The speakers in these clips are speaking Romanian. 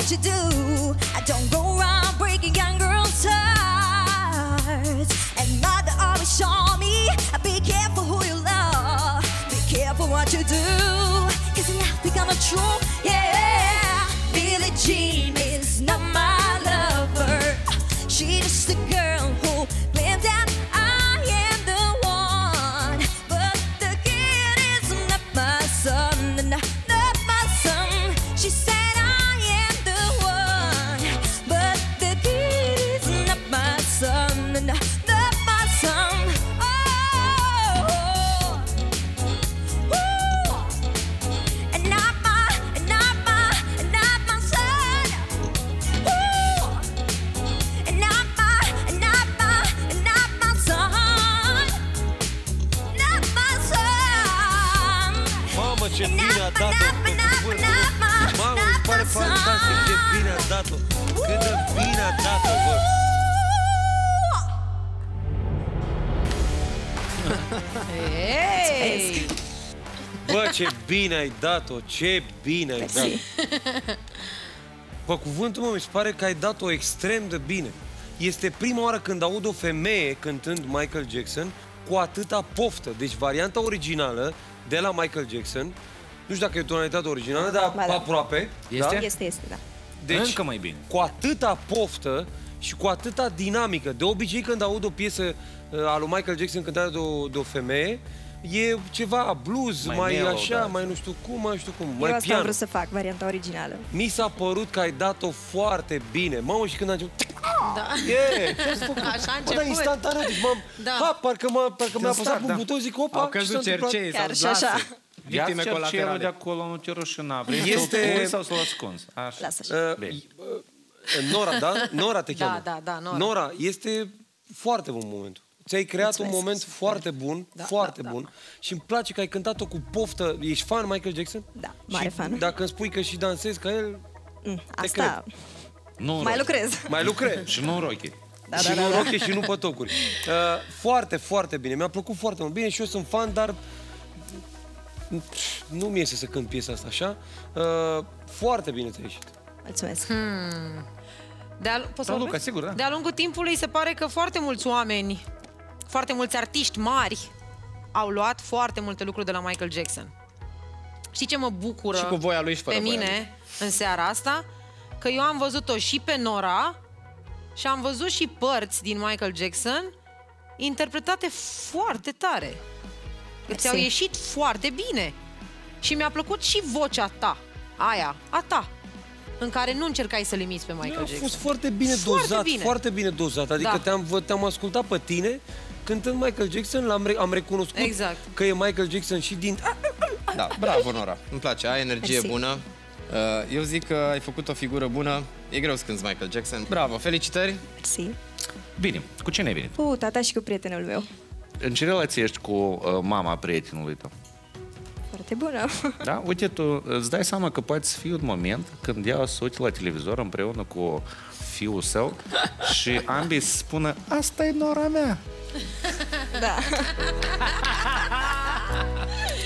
what you do. I don't go around breaking young girls' hearts. And mother always saw me. Be careful who you love. Be careful what you do. Cause life become a true. Son. bine a dat-o. Cât de bine a dat-o, bă. Ei! Bă, ce bine ai dat-o, ce bine ai dat-o. Pe cuvântul meu, mi se pare că ai dat-o extrem de bine. Este prima oară când aud o femeie cântând Michael Jackson cu atâta poftă. Deci varianta originală de la Michael Jackson, nu știu dacă e tonalitatea originală, dar Ba da. aproape. Este? Da? Este, este, da. Deci, Încă mai bine. cu atâta poftă și cu atâta dinamică. De obicei, când aud o piesă uh, a lui Michael Jackson cântată de o, de o femeie, e ceva blues, mai, Mai mai mellow, așa, da. mai nu știu cum, mai nu știu cum, Eu mai asta am pian. vrut să fac, varianta originală. Mi s-a părut că ai dat-o foarte bine. Mamă, și când a început... Da. Yeah, ce-ați făcut? Așa a Bă, da, început. instantaneu, deci m-am... Da. Ha, parcă, mă, parcă mi-a În apăsat start, un da. buton, zic, opa, Au ce s-a căzut întâmplat? cercei Chiar sau și așa. Lasă. Victime Ia-ți cercerul de colaterale. acolo, nu te rușina. Vrei Este- să-l pui sau să-l ascunzi? Așa. Lasă așa. Uh, Bine. uh, Nora, da? Nora te Da, cheamă. da, da, Nora. Nora, este foarte bun moment. Ți-ai creat Mulțumesc, un moment super. foarte bun, Da, foarte da, da. bun. Și îmi place că ai cântat-o cu poftă. Ești fan Michael Jackson? Da, mare și fan. dacă îmi spui că și dansezi ca el, Mm, Te Asta, Nu în mai rochi. lucrez. mai lucrezi. Și nu în rochi. Da, și da, da, nu da. roche și nu pătocuri. Uh, foarte, foarte bine. Mi-a plăcut foarte mult. Bine, și eu sunt fan, dar pf, nu mi iese să cânt piesa asta așa. Uh, foarte bine ți-a ieșit. Mulțumesc. De-a, poți să Sau Luca, vorbesc? sigur, da. De-a lungul timpului se pare că foarte mulți oameni, foarte mulți artiști mari au luat foarte multe lucruri de la Michael Jackson. Știi ce mă bucură Și cu voia lui și fără pe voia mine în seara asta? Că eu am văzut-o și pe Nora și am văzut și părți din Michael Jackson interpretate foarte tare. Că ți-au Mersi. ieșit foarte bine. Și mi-a plăcut și vocea ta, aia, a ta, în care nu încercai să limiți pe Michael A Jackson. fost foarte bine Foarte dozat, bine. foarte bine dozat. Adică Da. te-am, vă- te-am ascultat pe tine cântând Michael Jackson, l-am re- am recunoscut Exact. că e Michael Jackson și din... Da, bravo, Nora. Îmi place, ai energie Mersi. bună. Uh, Eu zic că ai făcut o figură bună. E greu să cânti Michael Jackson. Bravo, felicitări. Mersi. Bine, cu cine ai venit? Cu tata și cu prietenul meu. În ce relație ești cu uh, mama prietenului tău? Foarte bună. Da? Uite, tu îți dai seama că poate să fie un moment când ea o să uite la televizor împreună cu fiul său și ambii să spună asta e nora mea. Da.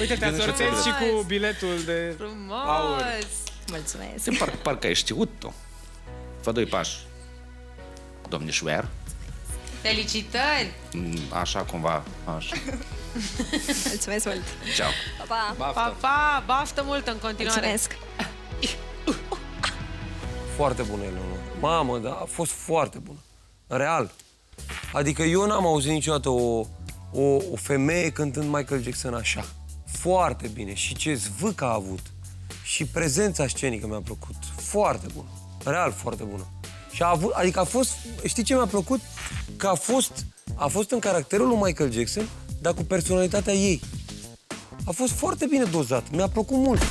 Uite, te asortezi și cu biletul de Frumos! Mulțumesc. De par, parcă ai știut tu. Fă doi pași. Domnișoar, Felicitări! Mm, așa cumva, așa. Mulțumesc mult. Ceau. Pa, pa. Pa, pa! Baftă mult în continuare! Mulțumesc. Foarte bună, Eleonora. Mamă, da, a fost foarte bună. Real. Adică eu n-am auzit niciodată o, o, o femeie cântând Michael Jackson așa. Foarte bine. Și ce zvâc a avut. Și prezența scenică mi-a plăcut. Foarte bună. Real foarte bună. Și a avut, adică a fost, știi ce mi-a plăcut? Că a fost, a fost în caracterul lui Michael Jackson, dar cu personalitatea ei. A fost foarte bine dozat. Mi-a plăcut mult.